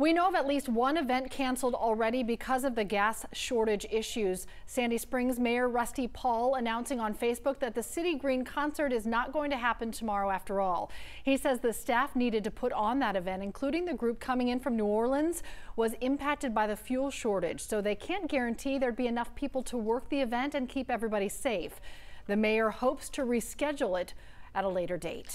We know of at least one event canceled already because of the gas shortage issues. Sandy Springs Mayor Rusty Paul announcing on Facebook that the City Green concert is not going to happen tomorrow after all. He says the staff needed to put on that event, including the group coming in from New Orleans, was impacted by the fuel shortage, so they can't guarantee there'd be enough people to work the event and keep everybody safe. The mayor hopes to reschedule it at a later date.